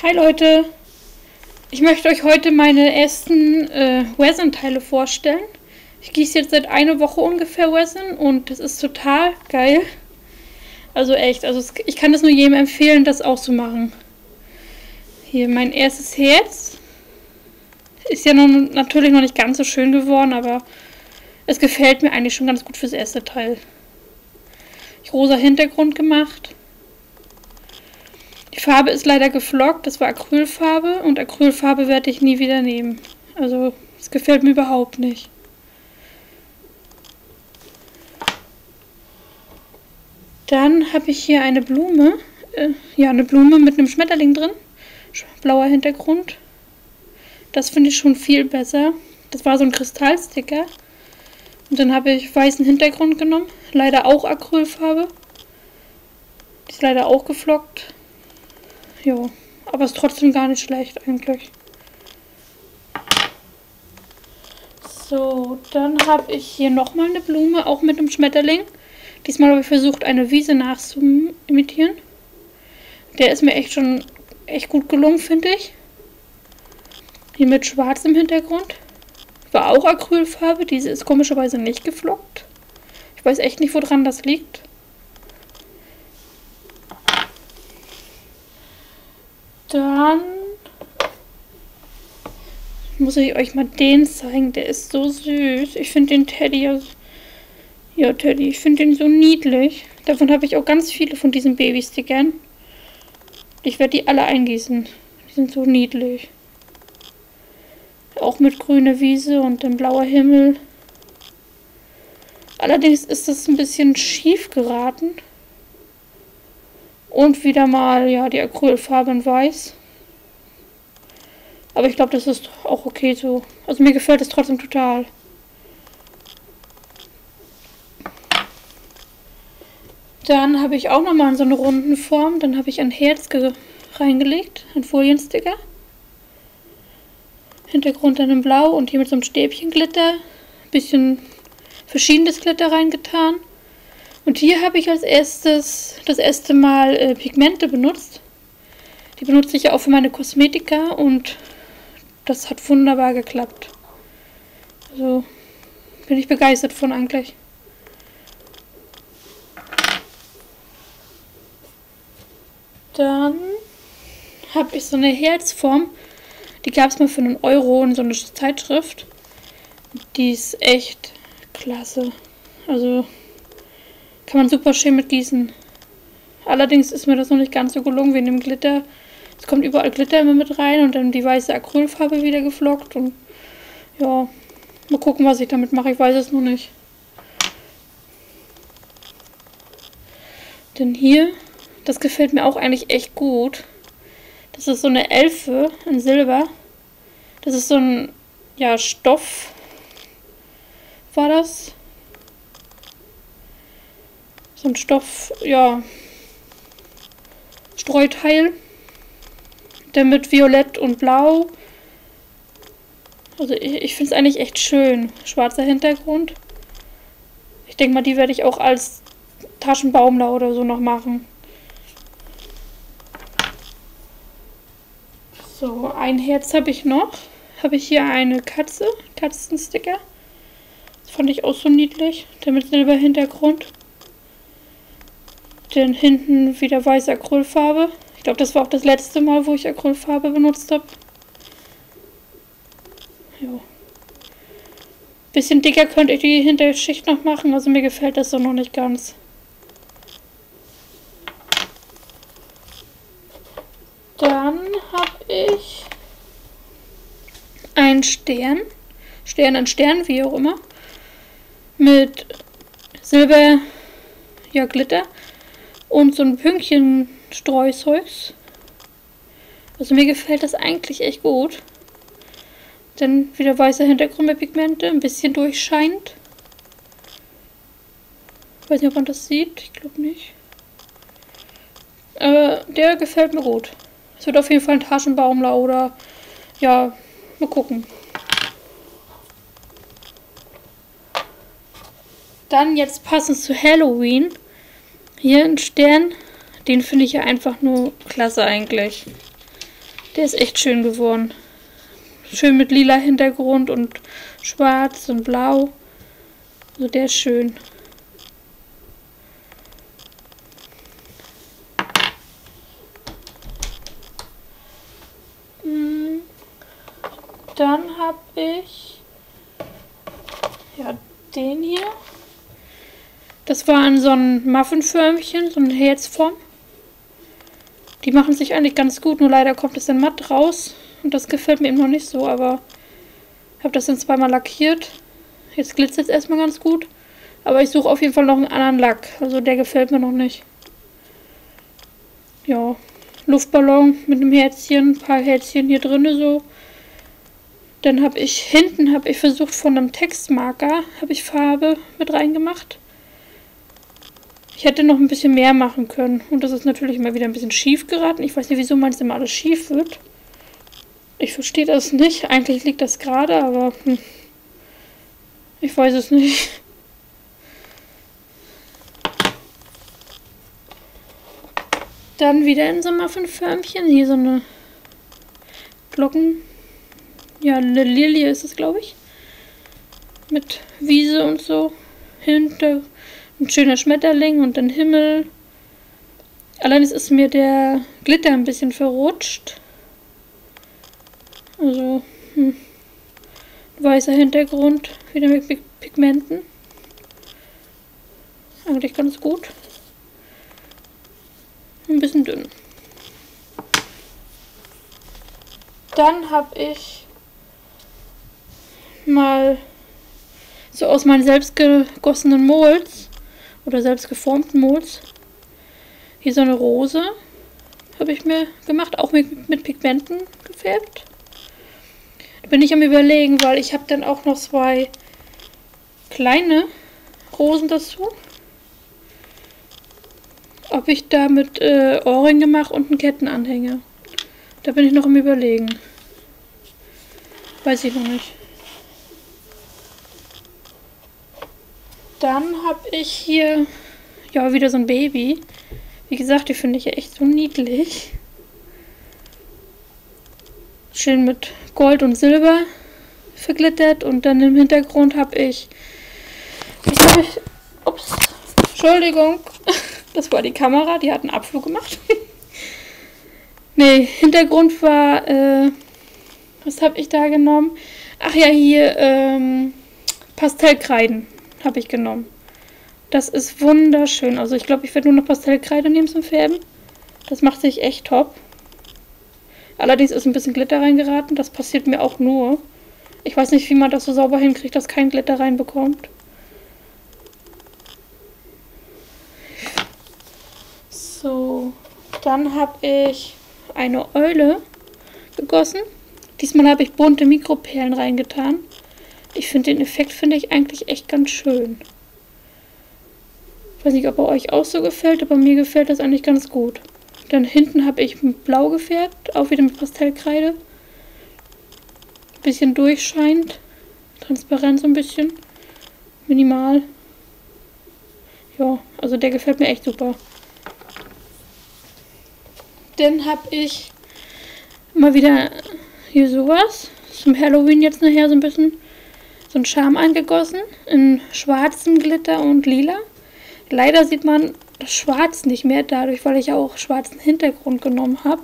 Hi Leute, ich möchte euch heute meine ersten äh, Resin-Teile vorstellen. Ich gieße jetzt seit einer Woche ungefähr Resin und das ist total geil. Also echt, also es, ich kann das nur jedem empfehlen, das auch zu machen. Hier mein erstes Herz. Ist ja nun natürlich noch nicht ganz so schön geworden, aber es gefällt mir eigentlich schon ganz gut fürs erste Teil. Ich rosa Hintergrund gemacht. Die Farbe ist leider geflockt, das war Acrylfarbe und Acrylfarbe werde ich nie wieder nehmen. Also, es gefällt mir überhaupt nicht. Dann habe ich hier eine Blume, äh, ja, eine Blume mit einem Schmetterling drin, blauer Hintergrund. Das finde ich schon viel besser. Das war so ein Kristallsticker. Und dann habe ich weißen Hintergrund genommen, leider auch Acrylfarbe. Die ist leider auch geflockt. Ja, aber ist trotzdem gar nicht schlecht eigentlich. So, dann habe ich hier nochmal eine Blume, auch mit einem Schmetterling. Diesmal habe ich versucht, eine Wiese nachzuimitieren. Der ist mir echt schon echt gut gelungen, finde ich. Hier mit schwarzem Hintergrund. War auch Acrylfarbe. Diese ist komischerweise nicht geflockt. Ich weiß echt nicht, woran das liegt. Dann muss ich euch mal den zeigen. Der ist so süß. Ich finde den Teddy ja... Ja, Teddy, ich finde den so niedlich. Davon habe ich auch ganz viele von diesen Babystickern. Ich werde die alle eingießen. Die sind so niedlich. Auch mit grüner Wiese und dem blauer Himmel. Allerdings ist das ein bisschen schief geraten. Und wieder mal, ja, die Acrylfarbe in weiß. Aber ich glaube, das ist auch okay so. Also mir gefällt es trotzdem total. Dann habe ich auch nochmal in so eine runden Form. Dann habe ich ein Herz reingelegt, ein Foliensticker. Hintergrund dann in Blau und hier mit so einem Stäbchen Glitter. Bisschen verschiedenes Glitter reingetan. Und hier habe ich als erstes das erste Mal äh, Pigmente benutzt. Die benutze ich auch für meine Kosmetika und das hat wunderbar geklappt. Also bin ich begeistert von eigentlich. Dann habe ich so eine Herzform. Die gab es mal für einen Euro in so einer Zeitschrift. Die ist echt klasse. Also kann man super schön mit gießen. Allerdings ist mir das noch nicht ganz so gelungen wie in dem Glitter. Es kommt überall Glitter immer mit rein und dann die weiße Acrylfarbe wieder geflockt. Und ja, mal gucken, was ich damit mache. Ich weiß es noch nicht. Denn hier, das gefällt mir auch eigentlich echt gut. Das ist so eine Elfe in Silber. Das ist so ein, ja, Stoff. War das? So ein Stoff, ja, Streuteil. Der mit Violett und Blau. Also ich, ich finde es eigentlich echt schön. Schwarzer Hintergrund. Ich denke mal, die werde ich auch als Taschenbaumler oder so noch machen. So, ein Herz habe ich noch. Habe ich hier eine Katze, Katzensticker. Das fand ich auch so niedlich. Der mit Silberhintergrund. Dann hinten wieder weiße Acrylfarbe. Ich glaube, das war auch das letzte Mal, wo ich Acrylfarbe benutzt habe. Bisschen dicker könnte ich die Hinterschicht noch machen, also mir gefällt das so noch nicht ganz. Dann habe ich einen Stern. Stern an Stern, wie auch immer. Mit Silber, ja, Glitter und so ein Pünktchen Streusholz. Also mir gefällt das eigentlich echt gut. Dann wieder weißer Hintergrund mit Pigmente, ein bisschen durchscheint. Weiß nicht, ob man das sieht. Ich glaube nicht. Aber der gefällt mir gut. Es wird auf jeden Fall ein Taschenbaumler oder ja, mal gucken. Dann jetzt passend zu Halloween hier ein Stern. Den finde ich ja einfach nur klasse eigentlich. Der ist echt schön geworden. Schön mit lila Hintergrund und schwarz und blau. Also der ist schön. Hm. Dann habe ich ja den hier. Das war in so ein Muffinförmchen, so eine Herzform. Die machen sich eigentlich ganz gut, nur leider kommt es dann matt raus. Und das gefällt mir eben noch nicht so, aber habe das dann zweimal lackiert. Jetzt glitzert es erstmal ganz gut. Aber ich suche auf jeden Fall noch einen anderen Lack. Also der gefällt mir noch nicht. Ja, Luftballon mit einem Herzchen, ein paar Herzchen hier drin so. Dann habe ich hinten habe ich versucht von einem Textmarker habe ich Farbe mit reingemacht. Ich hätte noch ein bisschen mehr machen können. Und das ist natürlich immer wieder ein bisschen schief geraten. Ich weiß nicht, wieso meins immer alles schief wird. Ich verstehe das nicht. Eigentlich liegt das gerade, aber hm, ich weiß es nicht. Dann wieder in so Muffinförmchen. Hier so eine Glocken. Ja, eine Lilie ist es, glaube ich. Mit Wiese und so. Hinter ein schöner Schmetterling und ein Himmel. Allerdings ist mir der Glitter ein bisschen verrutscht. Also, hm. weißer Hintergrund, wieder mit Pigmenten. Eigentlich ganz gut. Ein bisschen dünn. Dann habe ich mal so aus meinen selbst gegossenen Molds oder selbst geformten Molds. Hier so eine Rose habe ich mir gemacht, auch mit, mit Pigmenten gefärbt. Da bin ich am überlegen, weil ich habe dann auch noch zwei kleine Rosen dazu. Ob ich da mit äh, Ohrringe mache und einen Kettenanhänger. Da bin ich noch am überlegen. Weiß ich noch nicht. Dann habe ich hier ja wieder so ein Baby. Wie gesagt, die finde ich echt so niedlich. Schön mit Gold und Silber verglittert und dann im Hintergrund habe ich, ich habe ich, ups, Entschuldigung, das war die Kamera, die hat einen Abflug gemacht. nee, Hintergrund war, äh, was habe ich da genommen? Ach ja, hier, ähm, Pastellkreiden habe ich genommen. Das ist wunderschön. Also ich glaube, ich werde nur noch Pastellkreide nehmen zum Färben. Das macht sich echt top. Allerdings ist ein bisschen Glitter reingeraten. Das passiert mir auch nur. Ich weiß nicht, wie man das so sauber hinkriegt, dass kein Glitter reinbekommt. So, dann habe ich eine Eule gegossen. Diesmal habe ich bunte Mikroperlen reingetan. Ich finde den Effekt finde ich eigentlich echt ganz schön. Weiß nicht, ob er euch auch so gefällt, aber mir gefällt das eigentlich ganz gut. Dann hinten habe ich blau gefärbt, auch wieder mit Pastellkreide. Bisschen durchscheint. Transparent so ein bisschen. Minimal. Ja, also der gefällt mir echt super. Dann habe ich mal wieder hier sowas. Zum Halloween jetzt nachher so ein bisschen so ein Charme eingegossen in schwarzem Glitter und lila. Leider sieht man das Schwarz nicht mehr, dadurch, weil ich auch schwarzen Hintergrund genommen habe.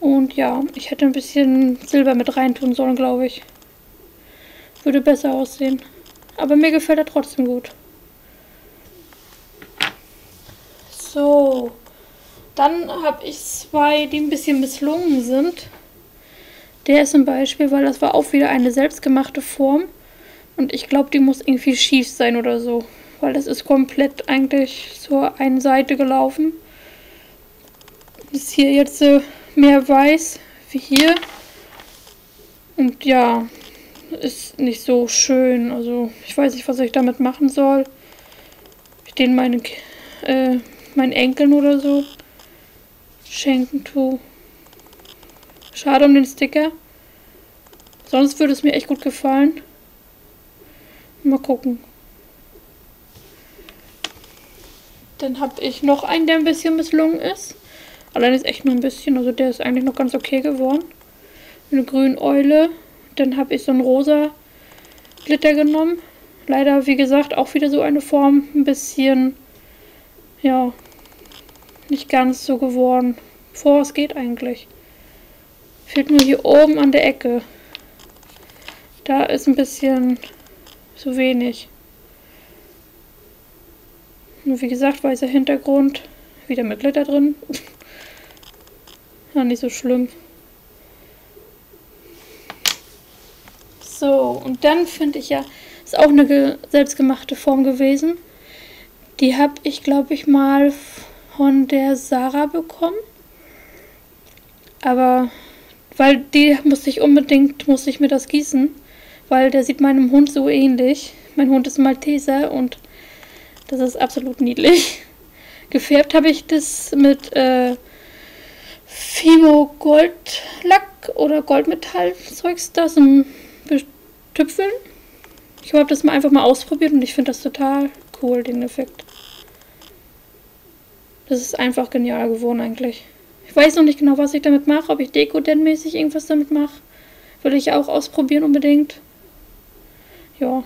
Und ja, ich hätte ein bisschen Silber mit reintun sollen, glaube ich. Würde besser aussehen. Aber mir gefällt er trotzdem gut. So, dann habe ich zwei, die ein bisschen misslungen sind. Der ist zum Beispiel, weil das war auch wieder eine selbstgemachte Form. Und ich glaube, die muss irgendwie schief sein oder so. Weil das ist komplett eigentlich zur einen Seite gelaufen. Ist hier jetzt äh, mehr weiß wie hier. Und ja, ist nicht so schön. Also ich weiß nicht, was ich damit machen soll. Ich den meine, äh, meinen Enkeln oder so schenken tue. Schade um den Sticker. Sonst würde es mir echt gut gefallen. Mal gucken. Dann habe ich noch einen, der ein bisschen misslungen ist. Allein ist echt nur ein bisschen, also der ist eigentlich noch ganz okay geworden. Eine grüne Eule. Dann habe ich so einen rosa Glitter genommen. Leider, wie gesagt, auch wieder so eine Form. Ein bisschen, ja, nicht ganz so geworden. Vor es geht eigentlich. Fehlt nur hier oben an der Ecke. Da ist ein bisschen zu wenig. Nur wie gesagt, weißer Hintergrund. Wieder mit Glitter drin. ja, nicht so schlimm. So, und dann finde ich ja, ist auch eine selbstgemachte Form gewesen. Die habe ich, glaube ich, mal von der Sarah bekommen. Aber weil die musste ich unbedingt, musste ich mir das gießen, weil der sieht meinem Hund so ähnlich. Mein Hund ist Malteser und das ist absolut niedlich. Gefärbt habe ich das mit äh, Fimo Goldlack oder Goldmetall-Zeugs da zum Betüpfeln. Ich habe das mal einfach mal ausprobiert und ich finde das total cool, den Effekt. Das ist einfach genial geworden eigentlich. Ich weiß noch nicht genau, was ich damit mache, ob ich Deko-Den-mäßig irgendwas damit mache. Würde ich auch ausprobieren unbedingt. Ja.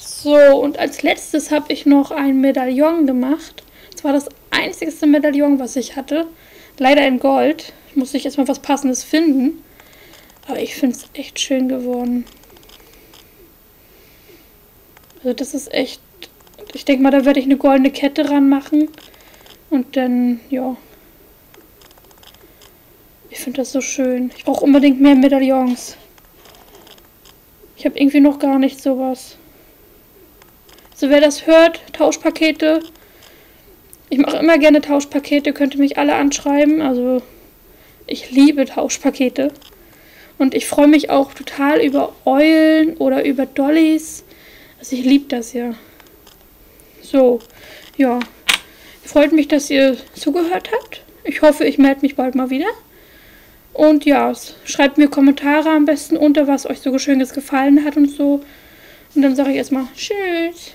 So, und als letztes habe ich noch ein Medaillon gemacht. Das war das einzigste Medaillon, was ich hatte. Leider in Gold. Muss ich erstmal was Passendes finden. Aber ich finde es echt schön geworden. Also das ist echt... Ich denke mal, da werde ich eine goldene Kette ranmachen. Und dann, ja. Ich finde das so schön. Ich brauche unbedingt mehr Medaillons. Ich habe irgendwie noch gar nicht sowas. So, wer das hört, Tauschpakete. Ich mache immer gerne Tauschpakete, könnt ihr mich alle anschreiben. Also, ich liebe Tauschpakete. Und ich freue mich auch total über Eulen oder über Dollys. Also, ich liebe das ja. So, ja. Freut mich, dass ihr zugehört habt. Ich hoffe, ich melde mich bald mal wieder. Und ja, schreibt mir Kommentare am besten unter, was euch so schönes gefallen hat und so. Und dann sage ich erstmal Tschüss.